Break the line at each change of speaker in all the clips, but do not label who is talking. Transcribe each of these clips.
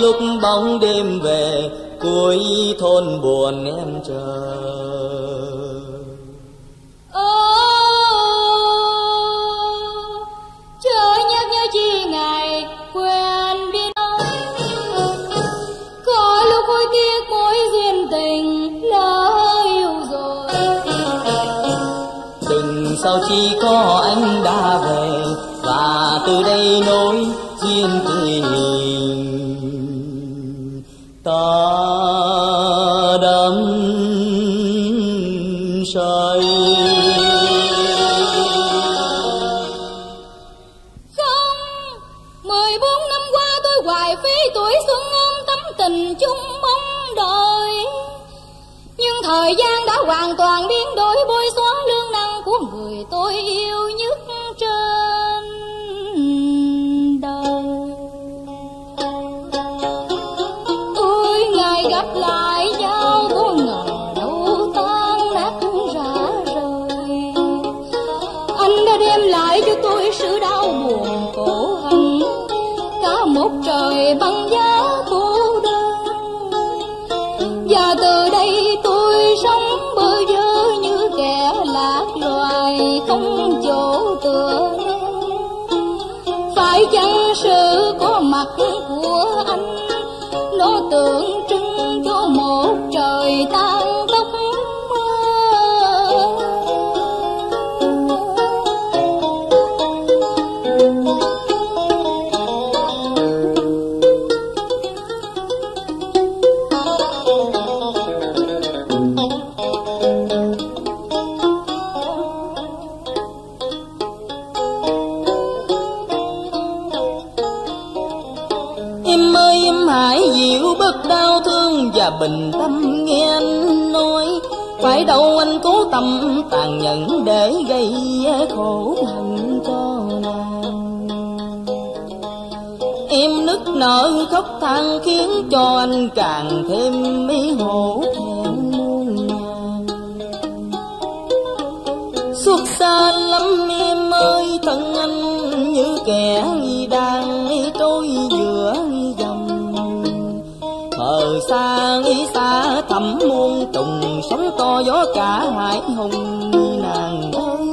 lúc bóng đêm về cuối thôn buồn em chờ.
Người
mãi dịu bớt đau thương và bình tâm nghe anh nói. Phải đâu anh cố tâm tàn nhẫn để gây khổ hận cho nàng. Em nức nở khóc than khiến cho anh càng thêm mấy hổ thẹn muôn ngàn Suốt xa lắm em ơi, thân anh xa nghĩ xa thầm muôn trùng, Sóng to gió cả hải hùng nàng ơi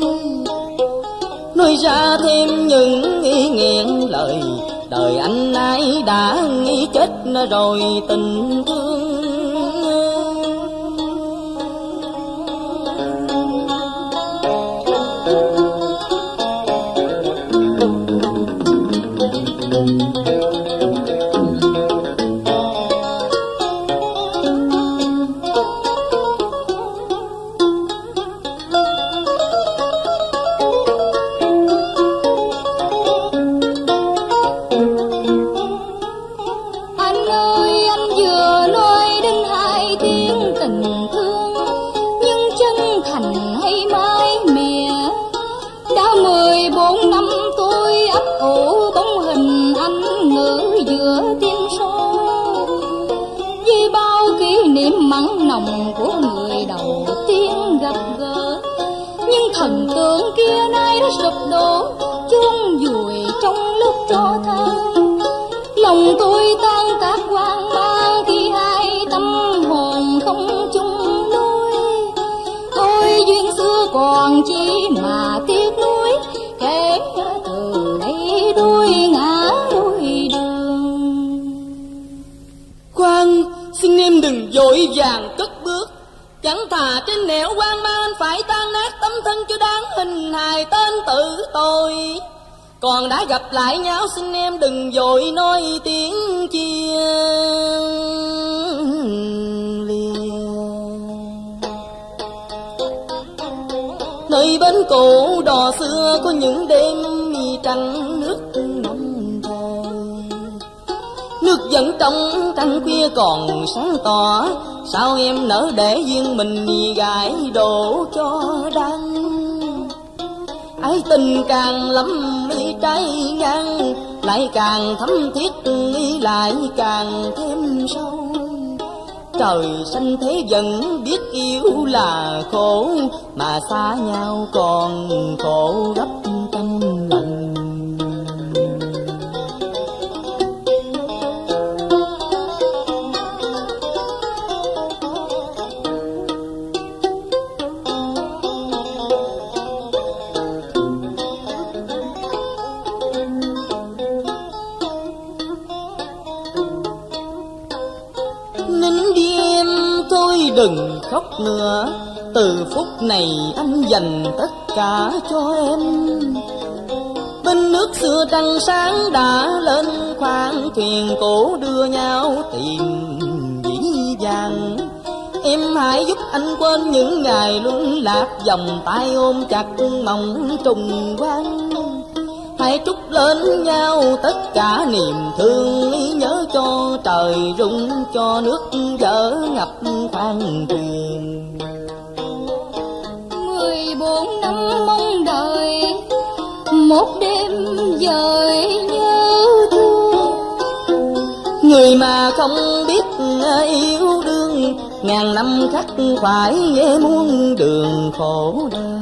Nói ra thêm những ý nghẹn lời, Đời anh ấy đã nghĩ chết rồi, tình thương Chẳng thà trên nẻo quan mang anh phải tan nát tấm thân cho đáng hình hài tên tự tôi. Còn đã gặp lại nhau, xin em đừng dội nói tiếng chia Nơi bên cổ đò xưa có những đêm mì trắng vẫn trong trăng khuya còn sáng tỏ. Sao em nỡ để duyên mình gãi đổ cho đắng Ái tình càng lắm mi trái ngang, Lại càng thấm thiết ý lại càng thêm sâu. Trời xanh thế vẫn biết yêu là khổ, Mà xa nhau còn khổ gấp. Đừng khóc nữa. Từ phút này anh dành tất cả cho em. Bên nước xưa trăng sáng đã lên, khoang thuyền cổ đưa nhau tìm dĩ vàng. Em hãy giúp anh quên những ngày luân lạc, vòng tay ôm chặt mong trùng quan Hãy trút lên nhau tất cả niềm thương Nhớ cho trời rung cho nước vỡ ngập khoang thuyền
Mười bốn năm mong đợi, Một đêm dời nhớ thương
Người mà không biết yêu đương, Ngàn năm khắc phải muôn đường khổ đau.